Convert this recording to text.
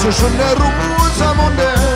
zwischen der Rosamunde ist mein